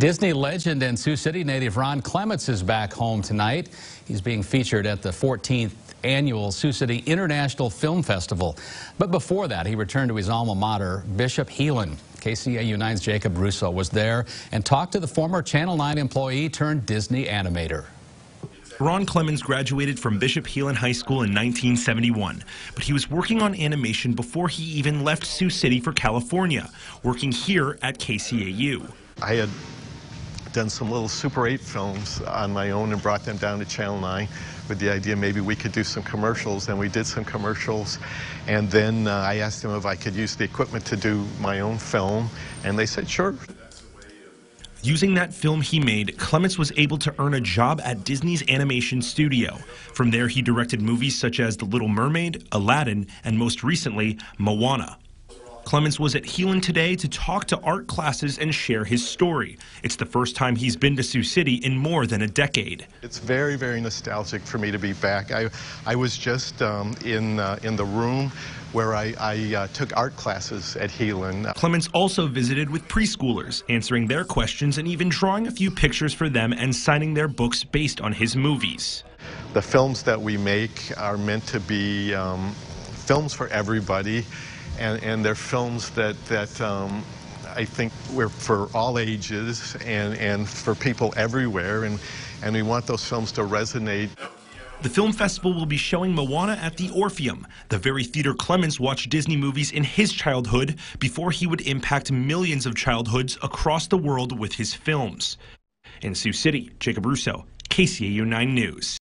Disney legend and Sioux City native Ron Clements is back home tonight. He's being featured at the 14th annual Sioux City International Film Festival. But before that, he returned to his alma mater, Bishop Heelan. KCAU 9's Jacob Russo was there and talked to the former Channel 9 employee turned Disney animator. Ron Clements graduated from Bishop Heelan High School in 1971, but he was working on animation before he even left Sioux City for California, working here at KCAU. I had done some little Super 8 films on my own and brought them down to Channel 9 with the idea maybe we could do some commercials. And we did some commercials. And then uh, I asked them if I could use the equipment to do my own film. And they said, sure. Using that film he made, Clements was able to earn a job at Disney's animation studio. From there, he directed movies such as The Little Mermaid, Aladdin, and most recently, Moana. Clements was at Heelan today to talk to art classes and share his story. It's the first time he's been to Sioux City in more than a decade. It's very, very nostalgic for me to be back. I, I was just um, in, uh, in the room where I, I uh, took art classes at Heelan. Clements also visited with preschoolers, answering their questions and even drawing a few pictures for them and signing their books based on his movies. The films that we make are meant to be um, films for everybody and, and they're films that, that um, I think we're for all ages and, and for people everywhere, and, and we want those films to resonate. The film festival will be showing Moana at the Orpheum, the very theater Clements watched Disney movies in his childhood before he would impact millions of childhoods across the world with his films. In Sioux City, Jacob Russo, KCAU 9 News.